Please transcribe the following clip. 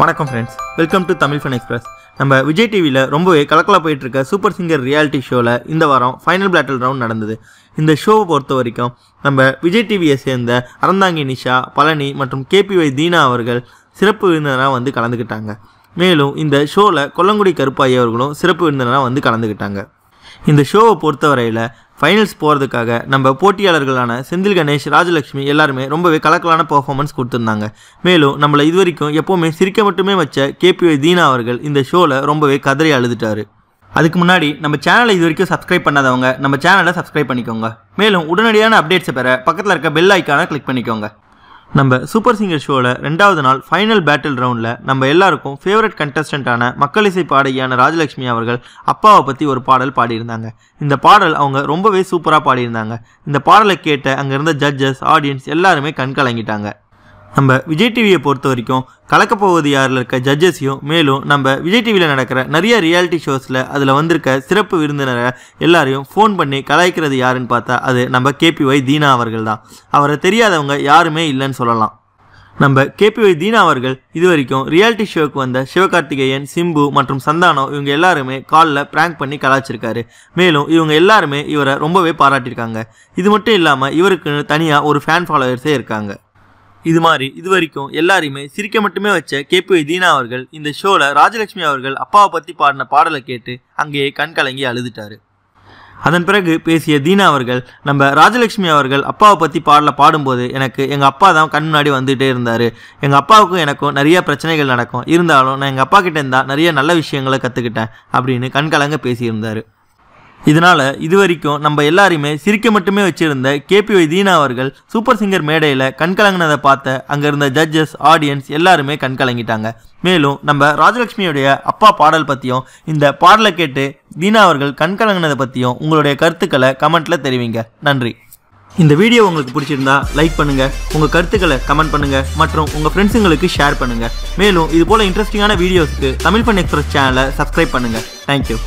வணக்கம் friends welcome to Tamil fun express நம்ம விஜய் டிவியில் ரொம்பவே கலக்கலாக போயிட்டுருக்க சூப்பர் சிங்கர் ரியாலிட்டி ஷோவில் இந்த வாரம் ஃபைனல் பேட்டில் ரவுண்ட் நடந்தது. இந்த ஷோவை பொறுத்த வரைக்கும் நம்ம விஜய் டிவியை சேர்ந்த அறந்தாங்கி நிஷா பழனி மற்றும் கேபிஒய் தீனா அவர்கள் சிறப்பு விருந்தினராக வந்து கலந்துக்கிட்டாங்க மேலும் இந்த ஷோவில் கொல்லங்குடி கருப்பாயி அவர்களும் சிறப்பு விருந்தினராக வந்து கலந்துக்கிட்டாங்க இந்த ஷோவை பொறுத்தவரையில் ஃபைனல்ஸ் போகிறதுக்காக நம்ம போட்டியாளர்களான செந்தில் கணேஷ் ராஜலக்ஷ்மி எல்லாருமே ரொம்பவே கலக்கலான பர்ஃபாமன்ஸ் கொடுத்துருந்தாங்க. மேலும் நம்மளை இது வரைக்கும் எப்போவுமே சிரிக்க மட்டுமே வச்ச கேபிஒய் தீனா அவர்கள் இந்த ஷோவில் ரொம்பவே கதறி அழுதுட்டாரு. அதுக்கு முன்னாடி நம்ம சேனலை இது வரைக்கும் சப்ஸ்கிரைப் பண்ணாதவங்க நம்ம சேனலை சப்ஸ்கிரைப் பண்ணிக்கோங்க. மேலும் உடனடியான அப்டேட்ஸை பெற பக்கத்தில் இருக்க பெல் ஐக்கானை கிளிக் பண்ணிக்கோங்க. நம்ம சூப்பர் சிங்கர் ஷோவில் ரெண்டாவது நாள் ஃபைனல் பேட்டில் ரவுண்டில் நம்ம எல்லாருக்கும் ஃபேவரட் கண்டஸ்டண்ட்டான மக்கள் இசை பாடகியான ராஜலக்ஷ்மி அவர்கள் அப்பாவை பற்றி ஒரு பாடல் பாடியிருந்தாங்க. இந்த பாடல் அவங்க ரொம்பவே சூப்பராக பாடியிருந்தாங்க. இந்த பாடலை கேட்ட அங்கே இருந்த ஜட்ஜஸ் ஆடியன்ஸ் எல்லாருமே கண் கலங்கிட்டாங்க நம்ம விஜய் டிவியை பொறுத்த வரைக்கும் கலக்கப்போவது யாரில் இருக்க ஜட்ஜஸையும் மேலும் நம்ம விஜய் டிவியில் நடக்கிற நிறைய ரியாலிட்டி ஷோஸில் அதில் வந்திருக்க சிறப்பு விருந்தினரை எல்லாரையும் ஃபோன் பண்ணி கலாய்க்கிறது யாருன்னு பார்த்தா அது நம்ம கேபிஒய் தீனா அவர்கள் தான். அவரை தெரியாதவங்க யாருமே இல்லைன்னு சொல்லலாம். நம்ம கேபிஒய் தீனா அவர்கள் இது வரைக்கும் ரியாலிட்டி ஷோவுக்கு வந்த சிவகார்த்திகேயன் சிம்பு மற்றும் சந்தானம் இவங்க எல்லாருமே காலில் ப்ராங்க் பண்ணி கலாய்ச்சிருக்காரு. மேலும் இவங்க எல்லாருமே இவரை ரொம்பவே பாராட்டியிருக்காங்க. இது மட்டும் இல்லாமல் இவருக்கு தனியாக ஒரு ஃபேன் ஃபாலோவர்ஸே இருக்காங்க. இது மாதிரி இது வரைக்கும் எல்லாரையுமே சிரிக்க மட்டுமே வச்ச கேபிஐ தீனா அவர்கள் இந்த ஷோவில் ராஜலட்சுமி அவர்கள் அப்பாவை பற்றி பாடின பாடலை கேட்டு அங்கேயே கண் கலங்கி அழுதுட்டாரு. அதன் பிறகு பேசிய தீனா அவர்கள் நம்ம ராஜலட்சுமி அவர்கள் அப்பாவை பற்றி பாடல பாடும்போது எனக்கு எங்கள் அப்பா தான் கண் முன்னாடி வந்துகிட்டே இருந்தார். எங்கள் அப்பாவுக்கும் எனக்கும் நிறைய பிரச்சனைகள் நடக்கும். இருந்தாலும் நான் எங்கள் அப்பா கிட்டே இருந்தால் நிறைய நல்ல விஷயங்களை கற்றுக்கிட்டேன் அப்படின்னு கண்கலங்க பேசியிருந்தார். இதனால் இது வரைக்கும் நம்ம எல்லாரையுமே சிரிக்க மட்டுமே வச்சிருந்த கேபிஒய் தீனா அவர்கள் சூப்பர் சிங்கர் மேடையில் கண்கலங்கினதை பார்த்த அங்கே இருந்த ஜட்ஜஸ் ஆடியன்ஸ் எல்லாருமே கண்கலங்கிட்டாங்க மேலும் நம்ம ராஜலட்சுமியுடைய அப்பா பாடல் பற்றியும் இந்த பாடலை கேட்டு தீனா அவர்கள் கண்கலங்கினதை பற்றியும் உங்களுடைய கருத்துக்களை கமெண்ட்டில் தெரிவிங்க. நன்றி. இந்த வீடியோ உங்களுக்கு பிடிச்சிருந்தா லைக் பண்ணுங்கள் உங்கள் கருத்துக்களை கமெண்ட் பண்ணுங்கள் மற்றும் உங்கள் ஃப்ரெண்ட்ஸுங்களுக்கு ஷேர் பண்ணுங்கள் மேலும் இது போல் இன்ட்ரெஸ்டிங்கான வீடியோஸ்க்கு தமிழ் பண் எக்ஸ்பிரஸ் சேனலை சப்ஸ்கிரைப் பண்ணுங்கள் தேங்க்யூ